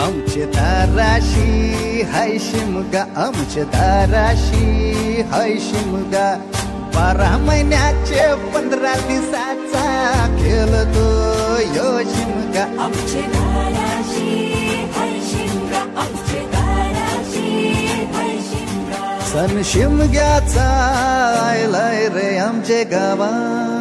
आमचे दाराशी हाय शिमगा. आमचे दाराशी हाय शिमगा. बारा महिन्याचे पंधरा दिवसाचा खेळतो यो शिमगा. आमचे दाराशी आमचे शिमग्याचा आयलाय रे आमचे गावा